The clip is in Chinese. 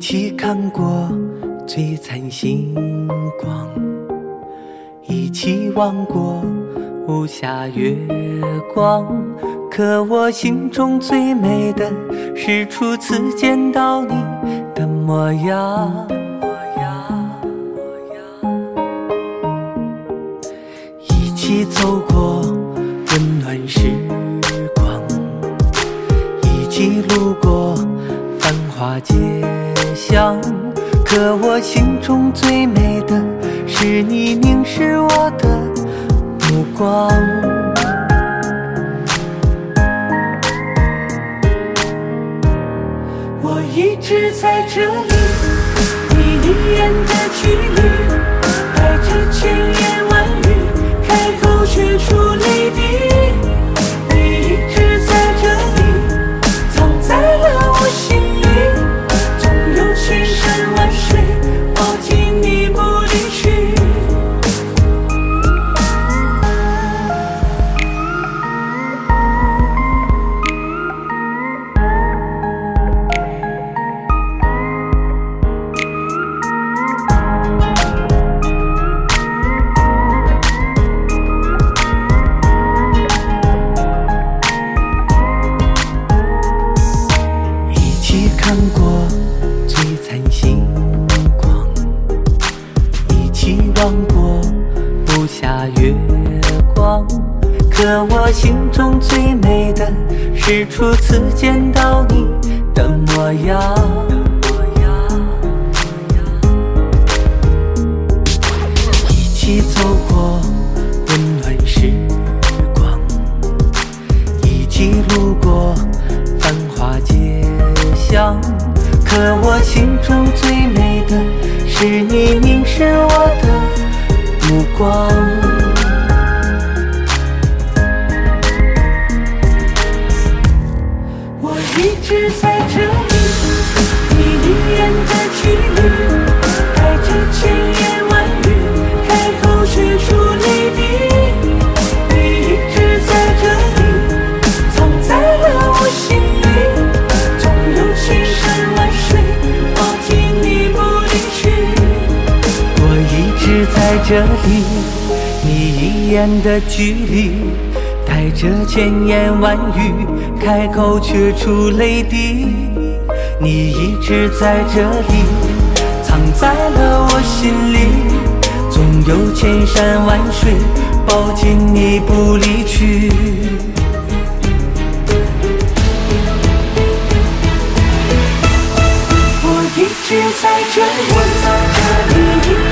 起看过璀璨星光，一起望过无暇月光。可我心中最美的是初次见到你的模样。一起走过温暖时光，一起路过繁华街想。可我心中最美的是你凝视我的目光。我一直在这里，你一眼的距离，带着看过璀璨星光，一起望过不下月光。可我心中最美的是初次见到你的模样。可我心中最美的是你凝视我的目光。这里，你一眼的距离，带着千言万语，开口却出泪滴。你一直在这里，藏在了我心里，总有千山万水抱紧你不离去。我一直在这里，我在这里，